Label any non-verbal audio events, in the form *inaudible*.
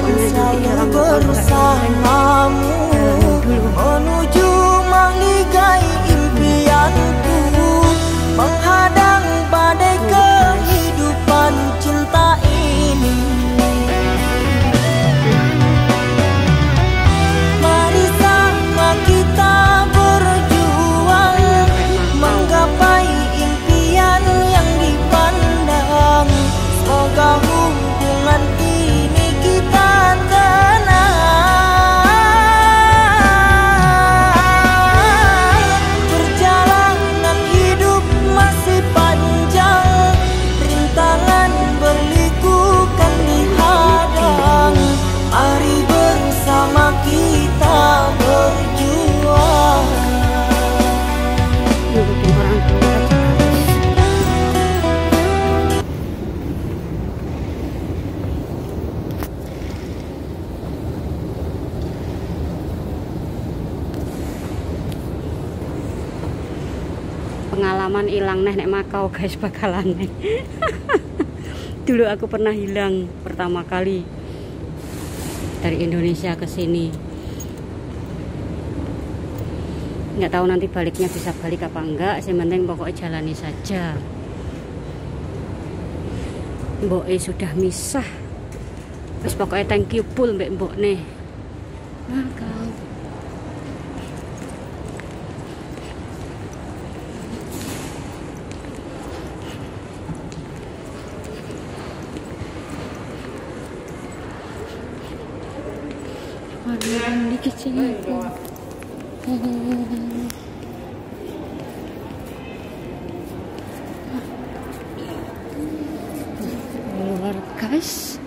dan selalu bersamamu. Pengalaman hilang nih nek Makau guys bakalan nih *laughs* dulu aku pernah hilang pertama kali dari Indonesia ke sini. Nggak tahu nanti baliknya bisa balik apa enggak sih penting pokoknya jalani saja. Mbok E sudah misah. Terus pokoknya thank you full mbak Mbok nih Makau あの力士に行こう。へへへ。guys.